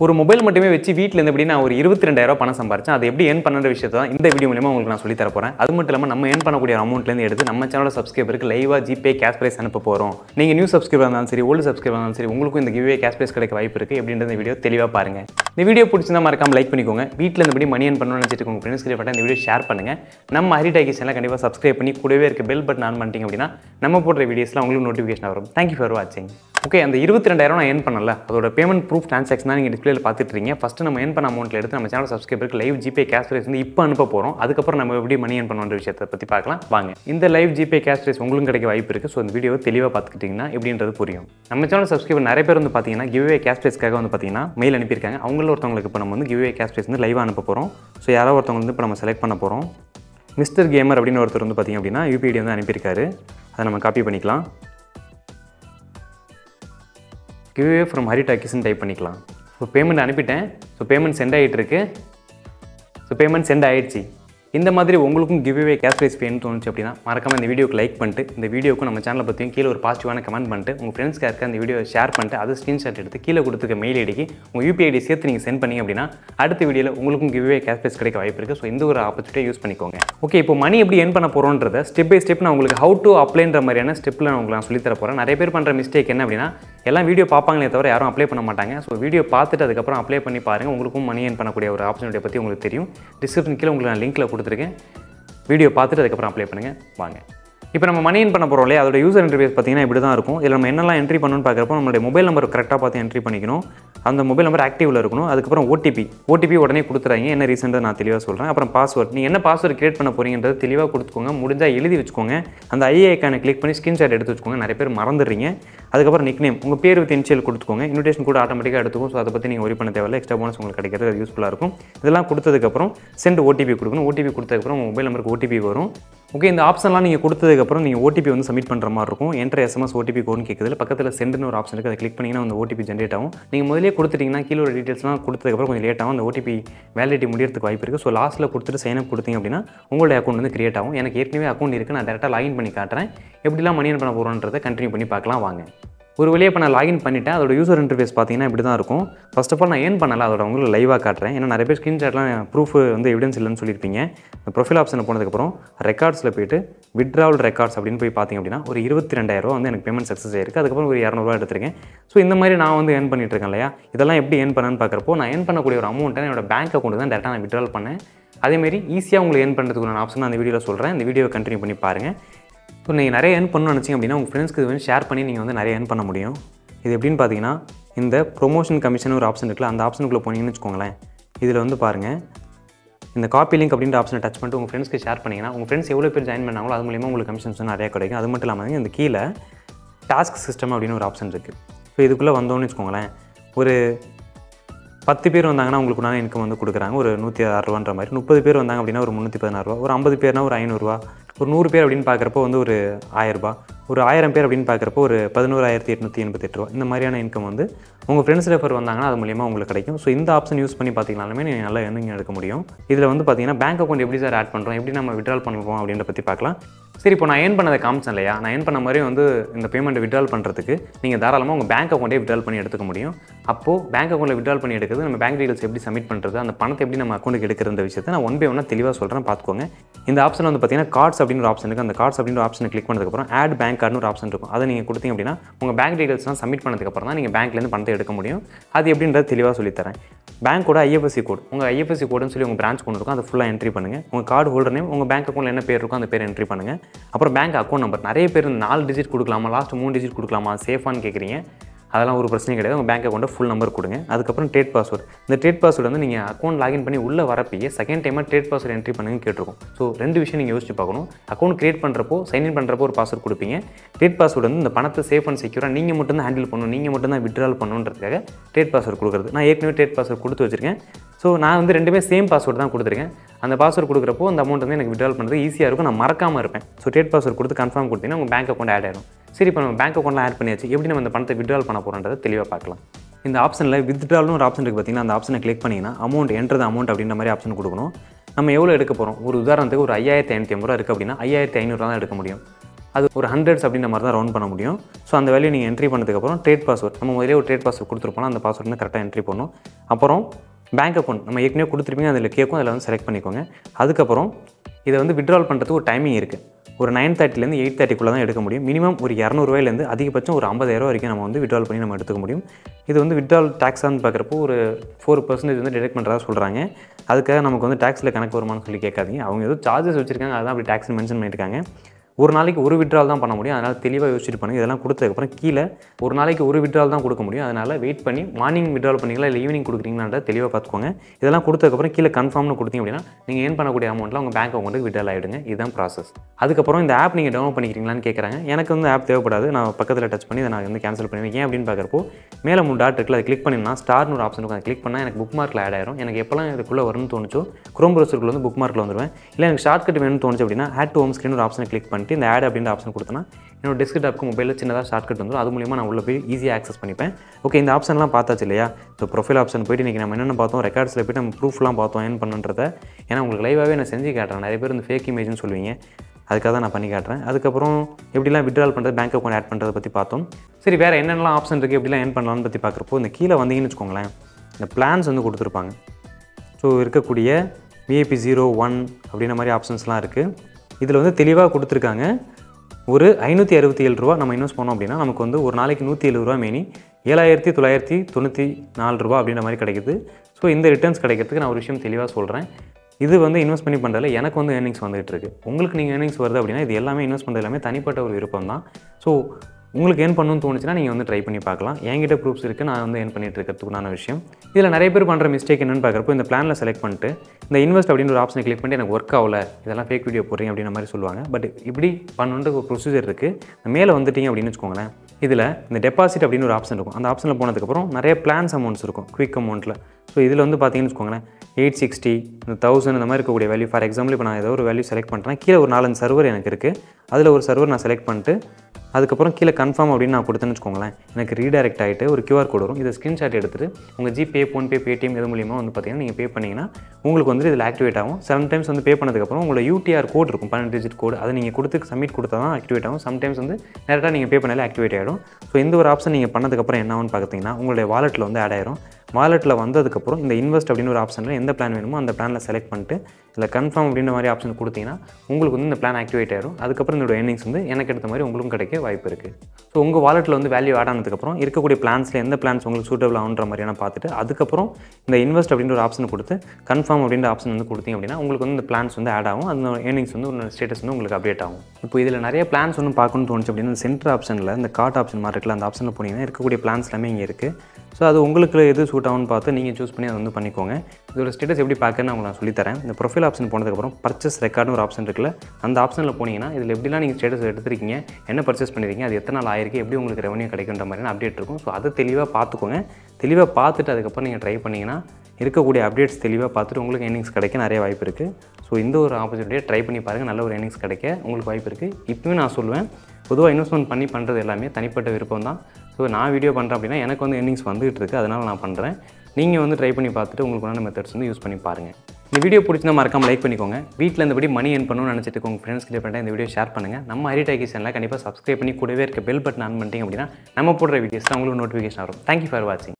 ஒரு மொபைல் மட்டுமே வச்சு வீட்டில் இருந்து எப்படி நான் ஒரு இருபத்தி ரெண்டாயிரம் பணம் சம்பாரிச்சேன் அது எப்படி ஏன் பண்ணுற விஷயத்தை தான் இந்த வீடியோ மூலமா உங்களுக்கு நான் சொல்லி தர போகிறேன் அது மட்டும் இல்லாமல் நம்ம ஏன் பண்ணக்கூடிய அமௌண்ட்லேருந்து எடுத்து நம்ம சேனலோட சப்ஸ்கிரைபருக்கு லைவாக ஜிபே கேஷ் ப்ரைஸ் அனுப்ப போகிறோம் நீங்கள் நியூ சப்ஸ்கிரைபர் இருந்தாலும் சரி ஓல்டு சப்ஸ்கிரைபர் இருந்தாலும் சரி உங்களுக்கும் இந்த கிவ்வே கேஷ் ப்ரைஸ் கிடைக்க வாய்ப்பு இருக்குது எப்படின்றது வீடியோ தெளிவாக பாருங்கள் இந்த வீடியோ பிடிச்சிருந்தா மறக்காம லைக் பண்ணிக்கோங்க. வீட்டில் இருந்தபடி மணி ஏன் பண்ணணும்னு நினச்சிட்டு உங்கள் ஃப்ரெண்ட்ஸ் கிட்ட இந்த வீடியோ ஷேர் பண்ணுங்கள் நம்ம ஹரிடாக்கி சேனலை கண்டிப்பாக சப்ஸ்கிரைப் பண்ணி கூடவே இருக்க பெல் பட்டன் ஆன் பண்ணிட்டீங்க அப்படின்னா நம்ம போடுற வீடியோஸ்லாம் உங்களுக்கு நோட்டிஃபிகேஷன் வரும். தேங்க்யூ ஃபார் வாட்சிங் ஓகே அந்த இருபத்தி ரெண்டாயிரம் நான் ஏன் பண்ணல அதோட பேமெண்ட் ப்ரூஃப் ட்ரான்சாக்ஷன் தான் நீங்கள் டிஸ்பிளேல பார்த்துட்டு ஃபஸ்ட்டு நம்ம ஏன் பண்ண அமௌண்ட்டில் எடுத்து நம்ம channel சப்ஸ்கிரைபருக்கு live G Pay cash prize வந்து இப்போ அனுப்ப போகிறோம் அதுக்கப்புறம் நம்ம எப்படி மணி ஏன் பண்ணுற விஷயத்தை பற்றி பார்க்கலாம். வாங்க. இந்த லைவ் ஜிபே கேஷ் ப்ரைஸ் உங்களுக்கு கிடைக்க வாய்ப்பு இருக்குது ஸோ இந்த வீடியோவை தெளிவாக பார்த்துக்கிட்டிங்கன்னா எப்படின்றது புரியும். நம்ம சேனல் சப்ஸ்கிரைபர் நிறைய பேர் வந்து பார்த்தீங்கன்னா கிவ்வே கேஷ் ப்ரைஸ்க்காக வந்து பார்த்தீங்கன்னா மெயில் அனுப்பியிருக்காங்க. அவங்கள ஒருத்தவங்களுக்கு இப்போ நம்ம வந்து கிவ்வே கேஷ் ப்ரைஸ் வந்து லைவாக அனுப்ப போகிறோம் ஸோ யாரோ ஒருத்தவங்க வந்து இப்போ நம்ம செலக்ட் பண்ண போகிறோம் மிஸ்டர் கேமர் அப்படின்னு ஒருத்தர் வந்து பார்த்தீங்க அப்படின்னா யூபிஐடி வந்து அனுப்பியிருக்காரு. அதை நம்ம காப்பி பண்ணிக்கலாம். கிவ்வே ஃப்ரம் ஹரி டாக்கிஸ்ன்னு டைப் பண்ணிக்கலாம். ஸோ பேமெண்ட் அனுப்பிட்டேன். ஸோ பேமெண்ட் சென்ட் ஆகிட்டு இருக்கு ஸோ பேமெண்ட் சென்ட் ஆகிடுச்சு இந்த மாதிரி உங்களுக்கும் கிவ்வே கேஷ் ப்ரைஸ் வேணும்னு தோணுச்சு அப்படின்னா மறக்காம இந்த வீடியோக்கு லைக் பண்ணிட்டு இந்த வீடியோக்கு நம்ம சேனலை பற்றியும் கீழே ஒரு பாசிட்டிவான கமெண்ட் பண்ணிட்டு உங்கள் ஃப்ரெண்ட்ஸ்க்கு இருக்க அந்த வீடியோ ஷேர் பண்ணிட்டு அது ஸ்க்ரீன்ஷாட் எடுத்து கீழே கொடுத்துருக்க மெயில் ஐடிக்கு உங்கள் யூபிஐ ஐடி சேர்த்து நீங்கள் சென்ட் பண்ணிங்க அப்படின்னா அடுத்த வீடியோவில் உங்களுக்கும் கிவ்வே கேஷ் ப்ரைஸ் கிடைக்க வாய்ப்பு இருக்குது ஸோ இந்த ஒரு ஆப்பர்ச்சுனிட்டியை யூஸ் பண்ணிக்கோங்க. ஓகே இப்போ மணி எப்படி என் பண்ண போகிறோன்றத ஸ்டெப் பை ஸ்டெப் நான் உங்களுக்கு ஹவு டு அப்ளைன்ற மாதிரியான ஸ்டெப்பில் நான் உங்களுக்கு நான் சொல்லித் தர போகிறேன் நிறைய பேர் பண்ணுற மிஸ்டேக் என்ன அப்படின்னா எல்லாம் வீடியோ பார்ப்பாங்களே தவிர யாரும் அப்ளை பண்ண மாட்டாங்க. ஸோ வீடியோ பார்த்துட்டு அதுக்கப்புறம் அப்ளை பண்ணி பாருங்கள் உங்களுக்கும் மணி ஏன் பண்ணக்கூடிய ஒரு ஆப்பர்ச்சுனிட்டியை பற்றி உங்களுக்கு தெரியும். டிஸ்கிரிப்ஷன் கீழே உங்களுக்கு நான் லிங்க்கில் கொடுத்துருக்கேன். வீடியோ பார்த்துட்டு அதுக்கப்புறம் அப்ளை பண்ணுங்கள் வாங்க. இப்போ நம்ம மணி ஏர்ன் பண்ண போகிறோம் இல்லையா? அதோட யூசர் இன்டர்ஃபேஸ் பார்த்தீங்கன்னா இப்படி தான் இருக்கும். இதில் நம்ம என்னெல்லாம் என்ட்ரி பண்ணணும்னு பார்க்குறப்போ நம்மளுடைய மொபைல் நம்பர் கரெக்டாக பார்த்து என்ட்ரி பண்ணிக்கணும். அந்த மொபைல் நம்பர் ஆக்டிவில் இருக்கணும். அதுக்கப்புறம் ஓடிபி ஓடிபி உடனே கொடுத்துறாங்க. என்ன ரீசெண்டாக நான் தெளிவாக சொல்கிறேன் அப்புறம் பாஸ்வேர்ட் நீங்கள் என்ன பாஸ்வேர்ட் கிரியேட் பண்ண போறீங்கன்றது தெளிவாக கொடுத்துக்கோங்க. முடிஞ்சால் எழுதி வச்சுக்கோங்க. அந்த ஐஏ ஐக்கானை கிளிக் பண்ணி ஸ்க்ரீன்ஷாட் எடுத்து வச்சுக்கோங்க. நிறைய பேர் மறந்துடுறீங்க. அதுக்கப்புறம் நிக் நேம் உங்கள் பேர் வித் இனிஷியல் கொடுத்துக்கோங்க. இன்விடேஷன் கூட ஆட்டோமேட்டிக்காக எடுத்துக்கும். ஸோ அதை பற்றி நீங்கள் ஒரி பண்ண தேவையில்ல. எக்ஸ்ட்ரா போனஸ் உங்களுக்கு கிடைக்கிறது. அது யூஸ்ஃபுல்லாக இருக்கும். இதெல்லாம் கொடுத்ததுக்கப்புறம் சென்ட் ஓடிபி கொடுக்கணும். ஓடிபி கொடுத்ததுக்கப்புறம் மொபைல் நம்பருக்கு ஓடிபி வரும். ஓகே இந்த ஆப்ஷன்லாம் நீங்கள் கொடுத்ததுக்கப்புறம் நீங்கள் ஓடிபி வந்து சப்மிட் பண்ணுற மாதிரி இருக்கும். என்ட்ரு எஸ்எம்எஸ் ஓடிபி கோட்னு கேட்குதுல பக்கத்தில் சென்ட்னு ஒரு ஆப்ஷன் இருக்குது அதை கிளிக் பண்ணிங்கன்னா அந்த ஓடிபி ஜென்ரேட் ஆகும். நீங்கள் முதலே கொடுத்துட்டிங்கன்னா கீழே ஒரு டீட்டெயில்ஸ்லாம் கொடுத்ததுக்கப்புறம் கொஞ்சம் லேட் ஆகும். அந்த ஓடிபி வேலிடிட்டி முடியறதுக்கு வாய்ப்பு இருக்குது ஸோ லாஸ்ட்டில் கொடுத்துட்டு சைனப் கொடுத்தீங்க அப்படின்னா உங்களுடைய அக்கௌண்ட் வந்து கிரியேட் ஆகும். எனக்கு ஏற்கனவே அக்கௌண்ட் இருக்குது நான் டேரெக்டாக லாகின் பண்ணி காட்டுறேன். எப்படிலாம் மணி பண்ண போகிறோன்றதை கண்டினியூ பண்ணி பார்க்கலாம். வாங்க. ஒரு வழியாக இப்போ நான் லாகின் பண்ணிட்டேன். அதோட யூசர் இன்டர்ஃபேஸ் பார்த்தீங்கன்னா இப்படி தான் இருக்கும். ஃபர்ஸ்ட் ஆஃப் ஆல் நான் ஏன் பண்ணலை. அதோட உங்களுக்கு லைவாக காட்டுறேன். ஏன்னா நிறைய பேர் ஸ்க்ரீன்ஷாட்லாம் ப்ரூஃப் வந்து எவிடன்ஸ் இல்லைன்னு சொல்லியிருப்பீங்க. இந்த ப்ரொஃபைல் ஆப்ஷனை போனதுக்கப்புறம் ரெக்கார்ட்ஸில் போயிட்டு விட்ராவல் ரெக்கார்ட்ஸ் அப்படின்னு போய் பார்த்தீங்க அப்படின்னா ஒரு இருபத்தி ரெண்டாயிரரூவா வந்து எனக்கு பேமெண்ட் சக்ஸஸ் ஆயிருக்கு. அதுக்கப்புறம் ஒரு இரநூறுவா எடுத்திருக்கேன். ஸோ இந்த மாதிரி நான் வந்து ஏர்ன் பண்ணிட்டு இருக்கேன் இல்லையா? இதெல்லாம் எப்படி ஏர்ன் பண்ணேன்னு பார்க்குறப்போ நான் ஏர்ன் பண்ணக்கூடிய ஒரு அமௌண்ட்டை என்னோட பேங்க் அக்கௌண்ட் தான் டேரெக்டாக நான் விட்ரால் பண்ணேன். அதேமாரி ஈஸியாக உங்களுக்கு ஏர்ன் பண்ணுறதுக்கு நான் ஆப்ஷன் அந்த வீடியோவில் சொல்கிறேன் இந்த வீடியோவை கண்டினியூ பண்ணி பாருங்கள் ஸோ நீங்கள் நிறைய ஏர்ன் பண்ணணும்னு நினச்சிங்க அப்படின்னா உங்கள் ஃப்ரெண்ட்ஸ்க்கு இது வந்து ஷேர் பண்ணி நீங்கள் வந்து நிறைய ஏர்ன் பண்ண முடியும். இது எப்படின்னு பார்த்தீங்கன்னா இந்த ப்ரொமோஷன் கமிஷன் ஒரு ஆப்ஷன் இருக்குல்ல அந்த ஆப்ஷனுக்குள்ளே போனீங்கன்னு வச்சுக்கோங்களேன். இதில் வந்து பாருங்கள் இந்த காப்பி லிங்க் அப்படின்ற ஆப்ஷனை டச் பண்ணிட்டு உங்கள் ஃப்ரெண்ட்ஸ்க்கு ஷேர் பண்ணிங்கன்னா உங்கள் ஃப்ரெண்ட்ஸ் எவ்வளோ பேர் ஜாயின் பண்ணாங்களோ அது மூலியமாக உங்களுக்கு கமிஷன்ஸ் நிறையா கிடைக்கும். அது மட்டும் இல்லாமல் இந்த கீழே டாஸ்க் சிஸ்டம் அப்படின்னு ஒரு ஆப்ஷன் இருக்குது ஸோ இதுக்குள்ளே வந்தோன்னு வச்சுக்கோங்களேன். ஒரு பத்து பேர் வந்தாங்கன்னா உங்களுக்கு இன்கம் வந்து கொடுக்குறாங்க. ஒரு நூற்றி ஆறு ரூபான்ற மாதிரி. முப்பது பேர் வந்தாங்க அப்படின்னா ஒரு முந்நூற்றி பதினாறுரூவா ஒரு ஐம்பது பேர்னா ஒரு ஐநூறுரூவா ஒரு நூறு பேர் அப்படின்னு பார்க்குறப்போ வந்து ஒரு ஆயிரரூபா ஒரு ஆயிரம் பேர் அப்படின்னு பார்க்குறப்போ ஒரு பதினோராயிரத்தி எட்நூற்றி எண்பத்தெட்டு ரூபா. இந்த மாதிரியான இன்கம் வந்து உங்கள் ஃப்ரெண்ட்ஸ் ரெஃபர் வந்தாங்கன்னா அது மூலியமாக உங்களுக்கு கிடைக்கும். ஸோ இந்த ஆப்ஷன் யூஸ் பண்ணி பார்த்தீங்கனாலுமே நீங்கள் நல்லா earning எடுக்க முடியும். இதில் வந்து பார்த்தீங்கன்னா பேங்க் அக்கௌண்ட் எப்படி சார் ஆட் பண்ணுறோம் எப்படி நம்ம விட்ரால் பண்ணுவோம் அப்படின்ற பற்றி பார்க்கலாம். சரி இப்போ நான் ஏன் பண்ணதை காமிச்சேன் இல்லையா? நான் ஏன் பண்ண மாதிரி வந்து இந்த பேமெண்ட்டை விட்ரால் பண்ணுறதுக்கு நீங்கள் தாராளமாக உங்கள் பேங்க் அக்கௌண்ட்டே விட்ரால் பண்ணி எடுத்துக்க முடியும். அப்போது பேங்க் அக்கௌண்ட்டில் விட்ரால் பண்ணி எடுக்கிறது நம்ம பேங்க் டீடைல்ஸ் எப்படி சப்மிட் பண்ணுறது அந்த பணத்தை எப்படி நம்ம அக்கௌண்ட்டுக்கு எடுக்கிற விஷயத்தை நான் ஒன் பை ஒன்னாக தெளிவாக சொல்கிறேன் பார்த்துக்கோங்க. இந்த ஆப்ஷன் வந்து பார்த்தீங்கன்னா கார்ட்ஸ் அப்படின்ற ஆப்ஷன் இருக்குது அந்த கார்ட்ஸ் அப்படின்ற ஆப்ஷனை கிளிக் பண்ணதுக்கப்புறம் ஆட் பேங்க் கார்டுன்னு ஒரு ஆப்ஷன் இருக்கும். அதை நீங்கள் கொடுத்தீங்க அப்படின்னா உங்கள் பேங்க் டீடைல்ஸ்லாம் சப்மிட் பண்ணதுக்கப்புறம் தான் நீங்கள் பேங்க்லேருந்து பணத்தை எடுக்க முடியும். அது எப்படின்றது தெளிவாக சொல்லித்தரேன் பேங்க்கோட ஐஎஃப்எஸ்சி கோட் உங்கள் ஐஎஃப்எஸ்சி கோடுன்னு சொல்லி உங்கள் பிரான்ச் கொண்டு இருக்கும் அதை ஃபுல்லாக என்ட்ரி பண்ணுங்கள் உங்கள் கார்டு ஹோல்டர் நேம் உங்கள் பேங்க் அக்கௌண்ட்டில் என்ன பேர் இருக்கோ அந்த பேர் என்ட்ரி பண்ணுங்கள் அப்புறம் பேங்க் அக்கௌண்ட் நம்பர் நிறைய பேர் நாலு டிஜிட் கொடுக்கலாமா? லாஸ்ட் மூணு டிஜிட் கொடுக்கலாமா? சேஃபான்னு கேட்குறீங்க அதெல்லாம் ஒரு பிரச்சனையும் கிடையாது. உங்கள் பேங்க் அக்கௌண்ட்டை ஃபுல் நம்பர் கொடுங்க. அதுக்கப்புறம் ட்ரேட் பாஸ்வேர்டு இந்த ட்ரேட் பாஸ்வேர்டு வந்து நீங்கள் அக்கௌண்ட் லாகின் பண்ணி உள்ளே வரப்பயே செகண்ட் டைமாக ட்ரேட் பாஸ்வேர்டு என்ட்ரி பண்ணுங்க கேட்டிருக்கும். ஸோ ரெண்டு விஷயம் நீங்கள் யோசிச்சு பார்க்கணும். அக்கௌண்ட் கிரியேட் பண்ணுறப்போ சைன்இன் பண்ணுறப்போ ஒரு பாஸ்வேர்டு கொடுப்பீங்க. ட்ரேட் பாஸ்வேர்டு வந்து இந்த பணத்தை சேஃப் அண்ட் செக்யூராக நீங்கள் மட்டும் தான் ஹேண்டில் பண்ணணும். நீங்கள் மட்டும் தான் விட்ரால் பண்ணணுன்றதுக்காக ட்ரேட் பாஸ்வேர்டு கொடுக்குறது. நான் ஏற்கனவே ட்ரேட் பாஸ்வேர்டு கொடுத்து வச்சிருக்கேன். ஸோ நான் வந்து ரெண்டுமே சேம் பாஸ்வேர்டு தான் கொடுத்துருக்கேன். அந்த பாஸ்வேர்டு கொடுக்குறப்போ அந்த அமௌண்ட் வந்து எனக்கு விட்ரால் பண்ணுறது ஈஸியாக இருக்கும். நான் மறக்காமல் இருப்பேன். ஸோ ட்ரேட் பாஸ்வேர்டு கொடுத்து கன்ஃபார்ம் கொடுத்தீங்கன்னா உங்கள் பேங்க் அக்கௌண்ட் ஆட் ஆயிடும் சரி இப்போ நம்ம பேங்க் அக்கௌண்ட்டில் ஆட் பண்ணியாச்சு. எப்படி நம்ம இந்த பணத்தை விட்ரால் பண்ண போகிறோன்றதை தெளிவாக பார்க்கலாம். இந்த ஆப்ஷனில் வித்ட்ரால்னு ஒரு ஆப்ஷன் இருக்குது பார்த்தீங்கன்னா அந்த ஆப்ஷனை கிளிக் பண்ணிங்கன்னா அமௌண்ட் என்ட்ரது அமௌண்ட் அப்படின்ற மாதிரி ஆப்ஷன் கொடுக்கணும். நம்ம எவ்வளோ எடுக்க போகிறோம் ஒரு உதாரணத்துக்கு ஒரு ஐயாயிரத்தி ஐநூற்றி ஐம்பது ரூபா இருக்குது அப்படின்னா ஐயாயிரத்தி ஐநூறுரூவா தான் எடுக்க முடியும். அது ஒரு ஹண்ட்ரட்ஸ் அப்படின்ற மாதிரி தான் ரவுண்ட் பண்ண முடியும். ஸோ அந்த வேலையை நீங்கள் என்ட்ரி பண்ணதுக்கப்புறம் ட்ரேட் பாஸ்வேர்ட் நம்ம முதலே ஒரு ட்ரேட் பாஸ்வேர்ட் கொடுத்துருப்போம் அந்த பாஸ்வேர்ட் வந்து கரெக்டாக என்ட்ரி பண்ணணும் அப்புறம் பேங்க் அக்கௌண்ட் நம்ம ஏற்கனவே கொடுத்துருப்பீங்க அதில் கேட்கும் அதில் வந்து செலக்ட் பண்ணிக்கோங்க. அதுக்கப்புறம் இதை வந்து விட்ரால் பண்ணுறதுக்கு ஒரு டைமிங் இருக்குது ஒரு நைன் தேர்ட்டிலேருந்து எயிட் தேர்ட்டிக்குள்ளே தான் எடுக்க முடியும். மினிமம் ஒரு இரநூறுவாயிலேருந்து அதிகபட்சம் ஒரு ஐம்பதாயிரம் வரைக்கும் நம்ம வந்து விட்ரால் பண்ணி நம்ம எடுத்துக்க முடியும். இது வந்து விட்ரால் டேக்ஸான்னு பார்க்குறப்போ ஒரு ஃபோர் பர்சன்டேஜ் வந்து டிடெக்ட் பண்ணுறதா சொல்கிறாங்க அதுக்காக நமக்கு வந்து டேக்ஸில் கணக்கு வருமானு சொல்லி கேட்காதீங்க. அவங்க ஏதோ சார்ஜஸ் வச்சுருக்காங்க அதான் அப்படி டேக்ஸ் மென்ஷன் பண்ணியிருக்காங்க ஒரு நாளைக்கு ஒரு விட்ரால் தான் பண்ண முடியும். அதனால் தெளிவாக யோசிச்சுட்டு பண்ணுங்கள் இதெல்லாம் கொடுத்ததுக்கப்புறம் கீழே ஒரு நாளைக்கு ஒரு விட்ரால் தான் கொடுக்க முடியும். அதனால் வெயிட் பண்ணி மார்னிங் விட்ரால் பண்ணிங்களா இல்லை ஈவினிங் கொடுக்குறீங்களான்ற தெளிவாக பார்த்துக்கோங்க. இதெல்லாம் கொடுத்ததுக்கப்புறம் கீழே கன்ஃபார்ம்னு கொடுத்தீங்க அப்படின்னா நீங்கள் ஏன் பண்ணக்கூடிய அமௌண்ட்டில் உங்கள் பேங்க் அக்கௌண்ட்டுக்கு விட்ரால் ஆகிடுங்க இதுதான் ப்ராசஸ் அதுக்கப்புறம் இந்த ஆப் நீங்கள் டவுன்லோட் பண்ணிக்கிறீங்களான்னு கேட்குறாங்க எனக்கு வந்து ஆப் தேவைப்படாது. நான் பக்கத்தில் டச் பண்ணி இதை நான் வந்து கேன்சல் பண்ணுவேன். ஏன் அப்படின்னு பார்க்குறப்போ மேலே மூணு டாட் இருக்குல்ல அதை கிளிக் பண்ணினா ஸ்டார்னு ஒரு ஆப்ஷன் இருக்கும். அதை கிளிக் பண்ணால் எனக்கு புக் மார்க்கில் ஆட் ஆயிரும். எனக்கு எப்போல்லாம் இதுக்குள்ளே வரும்னு தோணுச்சோ குரோம் ப்ரௌசருக்குள்ள வந்து புக் மார்க்கில் வந்துடுவேன் இல்லை எனக்கு ஷார்ட் கட் வேணும்னு தோணுச்சு அப்படின்னா ஆட் டு ஹோம் ஸ்க்ரீன் ஒரு ஆப்ஷனை கிளிக் பண்ணிட்டு இந்த ஆட் அப்படின்ற ஆப்ஷன் கொடுத்தனா என்னோட டெஸ்க்டாப்க்கு மொபைலில் சின்னதாக ஷார்ட்கட் வந்துடும் அது மூலியமாக நான் உள்ள போய் ஈஸியாக ஆக்சஸ் பண்ணிப்பேன். ஓகே இந்த ஆப்ஷன்லாம் பார்த்தாச்சு இல்லையா? ஸோ ப்ரொஃபைல் ஆப்ஷன் போயிட்டு இன்றைக்கி நம்ம என்னென்ன பார்த்தோம்? ரெக்கார்ட்ஸில் போய்ட்டு நம்ம ப்ரூஃப்லாம் பார்த்தோம் ஏன் பண்ணுறத ஏன்னா உங்களுக்கு லைவாகவே நான் செஞ்சு காட்டுறேன். நிறைய பேர் இந்த ஃபேக் இமேஜ்னு சொல்லுவீங்க. அதுக்காக தான் நான் பண்ணி காட்டுறேன். அதுக்கப்புறம் எப்படிலாம் விட்ரால் பண்ணுறது பேங்க் அக்கௌண்ட் ஆட் பண்ணுறதை பற்றி பார்த்தோம். சரி வேறு என்னென்னலாம் ஆப்ஷன் இருக்குது எப்படிலாம் ஏன் பண்ணலாம்னு பற்றி பார்க்குறப்போ இந்த கீழே வந்தீங்கன்னு வச்சுக்கோங்களேன். இந்த பிளான்ஸ் வந்து கொடுத்துருப்பாங்க. ஸோ இருக்கக்கூடிய விஐபி ஜீரோ ஒன் அப்படின்ற மாதிரி ஆப்ஷன்ஸ்லாம் இருக்குது இதில் வந்து தெளிவாக கொடுத்துருக்காங்க. ஒரு ஐநூற்றி அறுபத்தி ஏழு ரூபா நம்ம இன்வெஸ்ட் பண்ணோம் அப்படின்னா நமக்கு வந்து ஒரு நாளைக்கு நூற்றி எழுபது ரூபா மேனி ஏழாயிரத்தி தொள்ளாயிரத்தி தொண்ணூற்றி நாலு ரூபா அப்படின்ற மாதிரி கிடைக்குது. ஸோ இந்த ரிட்டர்ன்ஸ் கிடைக்கிறதுக்கு நான் ஒரு விஷயம் தெளிவாக சொல்கிறேன் இது வந்து இன்வெஸ்ட் பண்ணி பண்ணுறதுல எனக்கு வந்து ஏர்னிங்ஸ் வந்துகிட்டு இருக்குது உங்களுக்கு நீங்கள் ஏர்னிங்ஸ் வருது அப்படின்னா இது எல்லாமே இன்வெஸ்ட் பண்ணுறது எல்லாமே தனிப்பட்ட ஒரு விருப்பம் தான் ஸோ உங்களுக்கு ஏன் பண்ணணும்னு தோணுச்சுன்னா நீங்கள் வந்து ட்ரை பண்ணி பார்க்கலாம். என்கிட்ட ப்ரூஃப்ஸ் இருக்குது நான் வந்து ஏன் பண்ணிட்டு இருக்கிறதுக்குனான விஷயம். இதில் நிறைய பேர் பண்ணுற மிஸ்டேக் என்னென்னு பார்க்குறப்போ இந்த பிளானில் செலக்ட் பண்ணிட்டு இந்த இன்வெஸ்ட் அப்படின்னு ஒரு ஆப்ஷனை கிளிக் பண்ணி எனக்கு ஒர்க் ஆகல இதெல்லாம் ஃபேக் வீடியோ போடுறீங்க அப்படின்ற மாதிரி சொல்லுவாங்க. பட் இப்படி பண்ணணுன்ற ஒரு ப்ரொசீஜர் இருக்குது மேலே வந்துட்டீங்க அப்படின்னு வச்சுக்கோங்களேன் இதில் இந்த டெபாசிட் அப்படின்னு ஒரு ஆப்ஷன் இருக்கும். அந்த ஆப்ஷனில் போனதுக்கப்புறம் நிறைய பிளான்ஸ் அமௌண்ட்ஸ் இருக்கும் குவிக் அமௌண்ட்டில் ஸோ இதில் வந்து பார்த்தீங்கன்னு வச்சுக்கோங்களேன் எயிட் சிக்ஸ்டி இந்த தௌசண்ட் இந்த மாதிரி இருக்கக்கூடிய வேல்யூ ஃபார் எக்ஸாம்பிள் இப்போ நான் ஏதோ ஒரு வேல்யூ செலக்ட் பண்ணுறேன் கீழே ஒரு நாலஞ்சு சர்வர் எனக்கு இருக்குது அதில் ஒரு சர்வர் நான் செலக்ட் பண்ணிட்டு அதுக்கப்புறம் கீழே கன்ஃபார்ம் அப்படின்னு நான் கொடுத்தேன்னு வச்சுக்கோங்களேன். எனக்கு ரீடைரக்ட் ஆகிட்டு ஒரு கியூஆர் கோடு வரும். இதை ஸ்க்ரீன்ஷாட் எடுத்துட்டு உங்கள் ஜிபே ஃபோன்பே பேடிஎம் இது மூலியமாக வந்து பார்த்தீங்கன்னா நீங்கள் பே பண்ணிங்கன்னா உங்களுக்கு வந்து இதில் ஆக்டிவேட் ஆகும். சம்டைம்ஸ் வந்து பே பண்ணதுக்கப்புறம் உங்களோட யூடிஆர் கோட் இருக்கும். பன்னெண்டு டிஜிட் கோடு அதை நீங்கள் கொடுத்து சப்மிட் கொடுத்தா தான் ஆக்டிவேட் ஆகும். சம்டைம்ஸ் வந்து டேரெக்டாக நீங்கள் பே பண்ணாலே ஆக்டிவேட் ஆகிடும் ஸோ இந்த ஒரு ஆப்ஷன் நீங்கள் பண்ணதுக்கப்புறம் என்ன ஆகும்னு பார்த்தீங்கன்னா உங்களுடைய வாலெட்டில் வந்து ஆட் ஆயிரும். வாலெட்டில் வந்ததுக்கப்புறம் இந்த இன்வெஸ்ட் அப்படின்னு ஒரு ஆப்ஷனில் எந்த பிளான் வேணுமோ அந்த பிளானில் செலக்ட் பண்ணிட்டு இல்லை கன்ஃபார்ம் அப்படின்ற மாதிரி ஆப்ஷன் கொடுத்தீங்கன்னா உங்களுக்கு வந்து இந்த பிளான் ஆக்டிவேட் ஆயிடும் அதுக்கப்புறம் இதோட ஏர்னிங்ஸ் வந்து எனக்கு எடுத்த மாதிரி உங்களுக்கும் கிடைக்கும். வாய்ப்பு இருக்குது ஸோ உங்கள் வாலெட்டில் வந்து வேல்யூ ஆட் ஆனதுக்கப்புறம் இருக்கக்கூடிய பிளான்ஸில் எந்த பிளான்ஸ் உங்களுக்கு சூட்டபிள் ஆகுன்ற மாதிரியான பார்த்துட்டு அதுக்கப்புறம் இந்த இன்வெஸ்ட் அப்படின்ற ஒரு ஆப்ஷன் கொடுத்து கன்ஃபார்ம் அப்படின்ற ஆப்ஷன் வந்து கொடுத்தீங்க அப்படின்னா உங்களுக்கு வந்து இந்த பிளான்ஸ் வந்து ஆட் ஆகும். அந்த ஏர்னிங்ஸ் வந்து உங்களோட ஸ்டேட்டஸ் வந்து உங்களுக்கு அப்டேட் ஆகும். இப்போ இதில் நிறைய பிளான்ஸ் ஒன்று பார்க்கணும்னு தோணுச்சு அப்படின்னா இந்த சென்டர் ஆப்ஷனில் இந்த கார்ட் ஆப்ஷன் மாதிரி இருக்குல்ல அந்த ஆப்ஷனில் போனீங்கன்னா இருக்கக்கூடிய பிளான்ஸ் எல்லாமே இங்கே இருக்குது ஸோ அது உங்களுக்கு எது சூட் ஆகும்னு பார்த்து நீங்கள் சூஸ் பண்ணி அதை வந்து பண்ணிக்கோங்க. இதோட ஸ்டேட்டஸ் எப்படி பார்க்கன்னு உங்களுக்கு நான் சொல்லித்தரேன். இந்த ப்ரொஃபைல் ஆப்ஷன் போனதுக்கப்புறம் பர்ச்சேஸ் ரெக்கார்டு ஒரு ஆப்ஷன் இருக்குல்ல அந்த ஆப்ஷனில் போனீங்கன்னா இதில் எப்படிலாம் நீங்கள் ஸ்டேட்டஸ் எடுத்திருக்கீங்க என்ன பர்ச்சேஸ் பண்ணிருக்கீங்க அது எத்தனை நாள் ஆயிருக்கு எப்படி உங்களுக்கு ரெவன்யூ கிடைக்குன்ற மாதிரியான அப்டேட் இருக்கும். ஸோ அதை தெளிவாக பார்த்துக்கோங்க. தெளிவாக பார்த்துட்டு அதுக்கப்புறம் நீங்கள் ட்ரை பண்ணிங்கன்னா இருக்கக்கூடிய அப்டேட்ஸ் தெளிவாக பார்த்துட்டு உங்களுக்கு ஏர்னிங்ஸ் கிடைக்க நிறைய வாய்ப்பு இருக்குது ஸோ இந்த ஒரு ஆப்பர்ச்சுனிட்டியை ட்ரை பண்ணி பாருங்கள் நல்ல ஒரு earnings கிடைக்க உங்களுக்கு வாய்ப்பு இருக்குது இப்போவே நான் சொல்லுவேன் பொதுவாக இன்வெஸ்ட்மெண்ட் பண்ணி பண்ணுறது எல்லாமே தனிப்பட்ட விருப்பம் தான். ஸோ நான் வீடியோ பண்ணுறேன் அப்படின்னா எனக்கு வந்து earnings வந்துகிட்டு இருக்குது அதனால் நான் பண்ணுறேன் நீங்கள் வந்து ட்ரை பண்ணி பார்த்துட்டு உங்களுக்கு மெத்தட்ஸ் வந்து யூஸ் பண்ணி பாருங்கள் இந்த வீடியோ பிடிச்சிருந்தா மறக்காமல் லைக் பண்ணிக்கோங்க. வீட்டில் இருந்தபடி மணி ஏர்ன் பண்ணணும்னு நினச்சிட்டு உங்கள் ஃப்ரெண்ட்ஸ் கிட்ட பண்ணிட்டு இந்த வீடியோ ஷேர் பண்ணுங்கள் நம்ம ஹரிடாகி சேனலில் கண்டிப்பாக சப்ஸ்கிரைப் பண்ணி கூடவே இருக்க பெல் பட்டன் ஆன் பண்ணிட்டீங்க அப்படின்னா நம்ம போடுற வீடியோஸ் உங்களுக்கு நோட்டிஃபிகேஷன் வரும். தேங்க்யூ ஃபார் வாட்சிங்